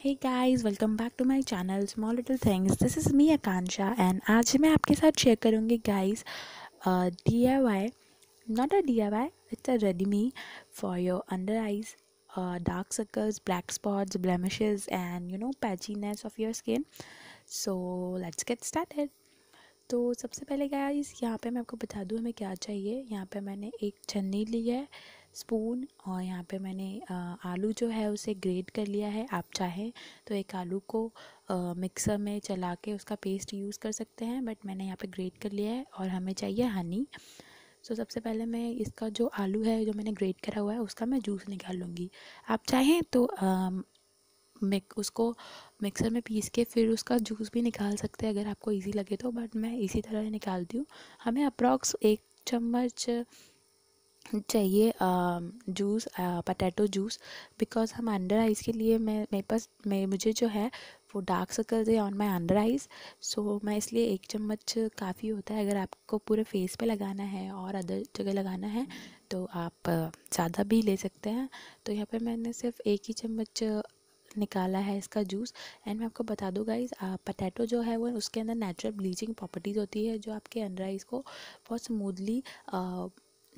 Hey guys welcome back to my channel small little things this is me Akanksha and आज मैं आपके साथ share करूँगी guys D I Y not a D I Y it's a रेडीमी for your under eyes dark circles black spots blemishes and you know patchiness of your skin so let's get started. तो सबसे पहले guys यहाँ पे मैं आपको बता दूँ, हमें क्या चाहिए? यहाँ पे मैंने एक छन्नी ली है स्पून और यहाँ पे मैंने आलू जो है उसे ग्रेट कर लिया है, आप चाहें तो एक आलू को मिक्सर में चला के उसका पेस्ट यूज़ कर सकते हैं बट मैंने यहाँ पे ग्रेट कर लिया है और हमें चाहिए हनी सो सबसे पहले मैं इसका जो आलू है, जो मैंने ग्रेट करा हुआ है, उसका मैं जूस निकाल लूँगी। आप चाहें तो मिक उसको मिक्सर में पीस के फिर उसका जूस भी निकाल सकते हैं, अगर आपको इजी लगे तो बट मैं इसी तरह निकालती हूँ। हमें अप्रॉक्स एक चम्मच चाहिए जूस पटैटो जूस बिकॉज़ हम अंडर आइज़ के लिए मैं, मेरे पास मैं मुझे जो है वो डार्क सर्कल्स है on my under eyes so मैं इसलिए एक चम्मच काफ़ी होता है। अगर आपको पूरे फेस पे लगाना है और अदर जगह लगाना है तो आप ज़्यादा भी ले सकते हैं। तो यहाँ पे मैंने सिर्फ़ एक ही चम्मच निकाला है इसका जूस एंड मैं आपको बता दूँ गाइज़ पटैटो जो है वो उसके अंदर नेचुरल ब्लीचिंग प्रॉपर्टीज़ होती है, जो आपके अंडर आइज़ को बहुत स्मूथली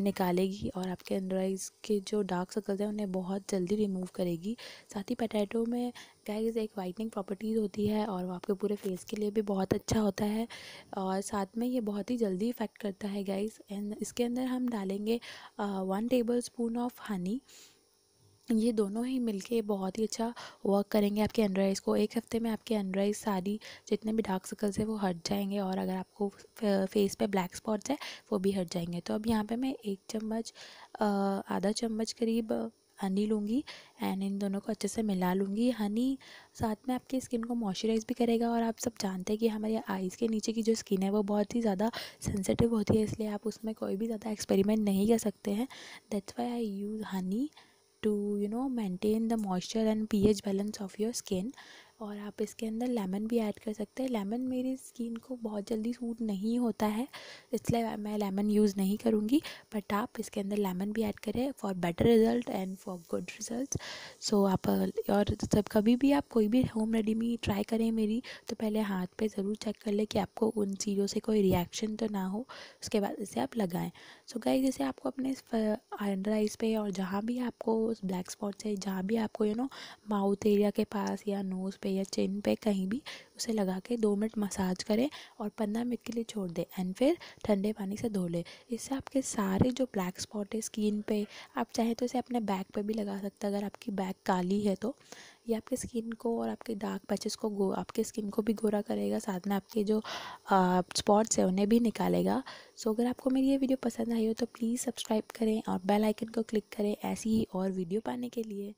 निकालेगी और आपके अंडर आइज़ के जो डार्क सर्कल्स हैं उन्हें बहुत जल्दी रिमूव करेगी। साथ ही पटैटो में गाइस एक वाइटनिंग प्रॉपर्टीज़ होती है और वो आपके पूरे फेस के लिए भी बहुत अच्छा होता है और साथ में ये बहुत ही जल्दी इफ़ेक्ट करता है गाइस एंड इसके अंदर हम डालेंगे one tablespoon of honey ये दोनों ही मिलके बहुत ही अच्छा वर्क करेंगे आपके अंडर आइज़ को। एक हफ़्ते में आपके अंडर आइज़ सारी जितने भी डार्क सर्कल्स है वो हट जाएँगे और अगर आपको फेस पे ब्लैक स्पॉट्स है, वो भी हट जाएँगे। तो अब यहाँ पे मैं एक चम्मच आधा चम्मच करीब हनी लूँगी एंड इन दोनों को अच्छे से मिला लूँगी। हनी साथ में आपकी स्किन को मॉइस्चराइज भी करेगा और आप सब जानते हैं कि हमारे आइज़ के नीचे की जो स्किन है वो बहुत ही ज़्यादा सेंसिटिव होती है, इसलिए आप उसमें कोई भी ज़्यादा एक्सपेरिमेंट नहीं कर सकते हैं। That's why I use honey to you know maintain the moisture and pH balance of your skin और आप इसके अंदर लेमन भी ऐड कर सकते हैं। लेमन मेरी स्किन को बहुत जल्दी सूट नहीं होता है, इसलिए मैं लेमन यूज़ नहीं करूँगी। बट आप इसके अंदर लेमन भी ऐड करें for better result and for good result so आप, और जब कभी भी आप कोई भी होम रेडीमी ट्राई करें मेरी तो पहले हाथ पे ज़रूर चेक कर लें कि आपको उन चीज़ों से कोई रिएक्शन तो ना हो। उसके बाद इसे आप लगाएँ। सो गाइस जैसे आपको अपने अंडर आइज़ पे और जहाँ भी आपको ब्लैक स्पॉट्स है जहाँ भी आपको यू नो माउथ एरिया के पास या नोज़ पे या चिन पे कहीं भी उसे लगा के दो मिनट मसाज करें और पंद्रह मिनट के लिए छोड़ दें एंड फिर ठंडे पानी से धो लें। इससे आपके सारे जो ब्लैक स्पॉट है, स्किन पे, आप चाहें तो इसे अपने बैक पे भी लगा सकते हैं, अगर आपकी बैक काली है तो। ये आपके स्किन को और आपके डार्क पैचेस को गो, आपके स्किन को भी गोरा करेगा, साथ में आपके जो स्पॉट्स है उन्हें भी निकालेगा। सो अगर आपको मेरी ये वीडियो पसंद आई हो तो प्लीज़ सब्सक्राइब करें और बेल आइकन को क्लिक करें ऐसी ही और वीडियो पाने के लिए।